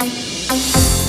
I, I, I, I.